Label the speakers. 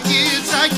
Speaker 1: kids, I